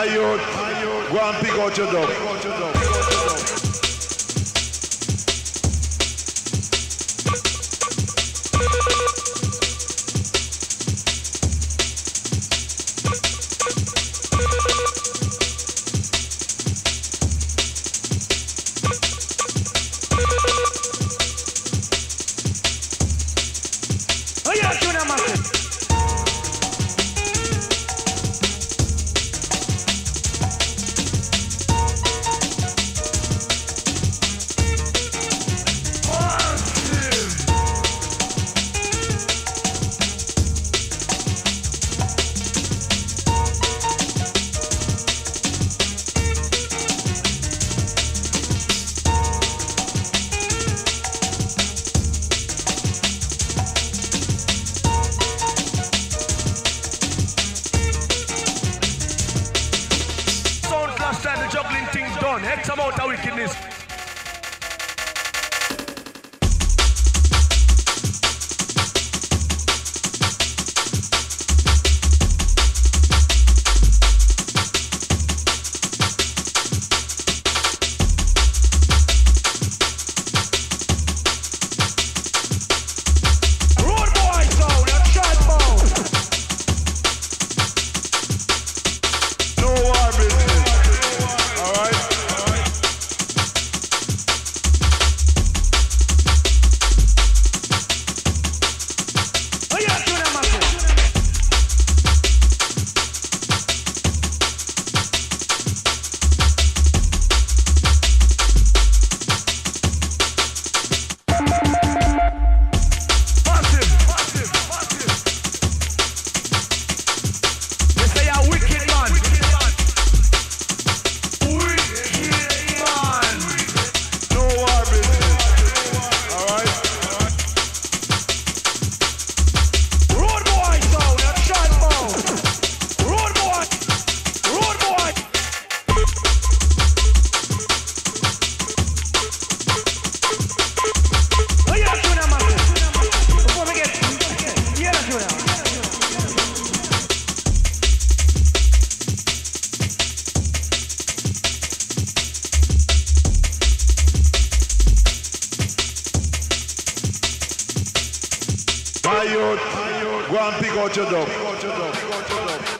my youth. Go and pick out your dog. time the juggling thing done. X amount of wickedness. youth, go and pick out your dog.